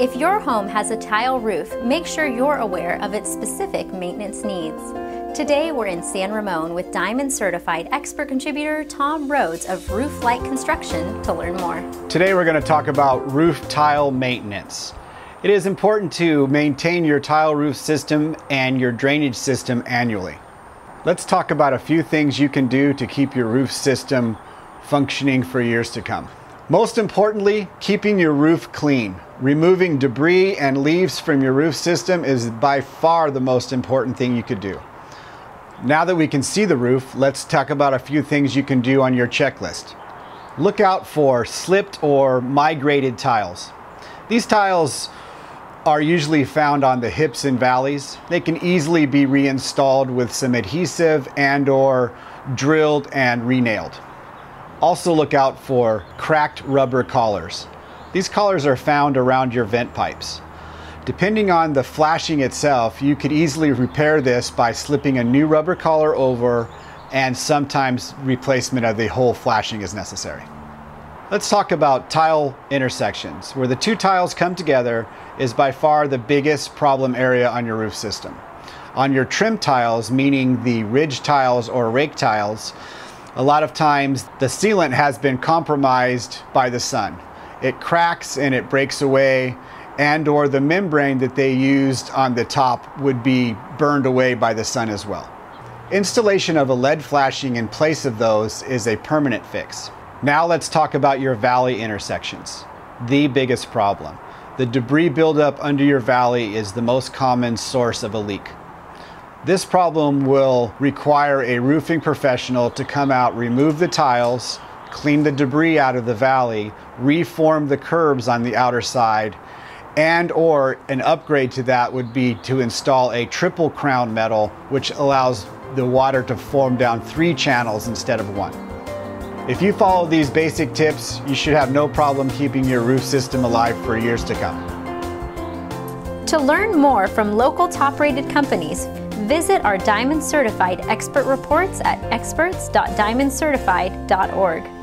If your home has a tile roof, make sure you're aware of its specific maintenance needs. Today we're in San Ramon with Diamond Certified expert contributor Tom Rhoads of Roof-Life Construction to learn more. Today we're going to talk about roof tile maintenance. It is important to maintain your tile roof system and your drainage system annually. Let's talk about a few things you can do to keep your roof system functioning for years to come. Most importantly, keeping your roof clean. Removing debris and leaves from your roof system is by far the most important thing you could do. Now that we can see the roof, let's talk about a few things you can do on your checklist. Look out for slipped or migrated tiles. These tiles are usually found on the hips and valleys. They can easily be reinstalled with some adhesive and or drilled and renailed. Also look out for cracked rubber collars. These collars are found around your vent pipes. Depending on the flashing itself, you could easily repair this by slipping a new rubber collar over and sometimes replacement of the whole flashing is necessary. Let's talk about tile intersections. Where the two tiles come together is by far the biggest problem area on your roof system. On your trim tiles, meaning the ridge tiles or rake tiles, a lot of times the sealant has been compromised by the sun. It cracks and it breaks away and or the membrane that they used on the top would be burned away by the sun as well. Installation of a lead flashing in place of those is a permanent fix. Now let's talk about your valley intersections. The biggest problem. The debris buildup under your valley is the most common source of a leak. This problem will require a roofing professional to come out, remove the tiles, clean the debris out of the valley, reform the curbs on the outer side, and or an upgrade to that would be to install a triple crown metal which allows the water to form down three channels instead of one. If you follow these basic tips, you should have no problem keeping your roof system alive for years to come. To learn more from local top rated companies, Visit our Diamond Certified expert reports at experts.diamondcertified.org.